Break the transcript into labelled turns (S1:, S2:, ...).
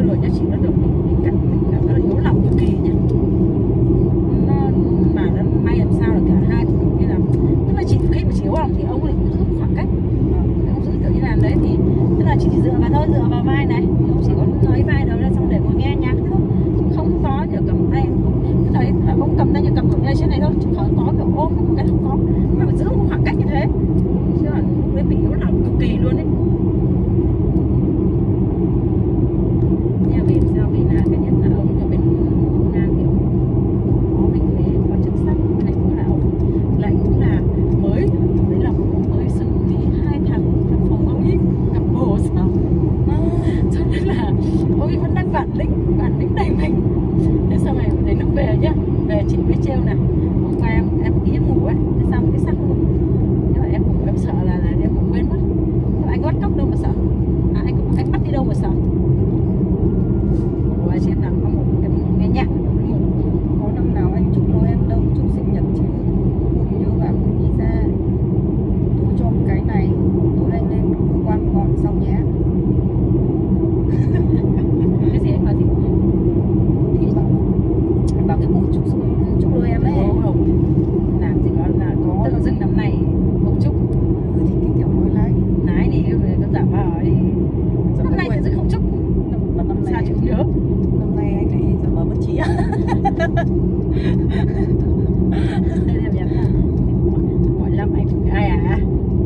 S1: nữa rồi nhá chị nó được mình mình cảm mình cảm thấy là yếu lòng cực kỳ nhá nó mà nó may làm sao là cả hai cũng kiểu như là tức là chị khi mà chị yếu lòng thì ông ấy cũng giữ khoảng cách. Ờ, ông giữ kiểu như là đấy thì tức là chị chỉ dựa vào thôi dựa vào vai này. Thì ông chỉ có nói vai đâu ra xong để ngồi nghe nhạc thôi. Không có kiểu cầm tay không tức là, tức là ông cầm tay như cầm kiểu như trên này thôi chứ không có kiểu ôm một cái không có mà phải giữ một khoảng cách như thế chứ là lúc đấy mình yếu lòng cực kỳ luôn đấy nhưng mà vì sao vì là cái nhất là ông ở bên nga kiểu có mình thế có chất sắc cái này cũng là ông lại cũng là mới đấy là ông mới xử lý hai thằng thằng phòng ông ấy gặp bồ sao cho nên là ông ấy vẫn đang bản lĩnh bản lĩnh đầy mình. Thế sau này đến lúc về nhá về chị mới trêu này. Ja.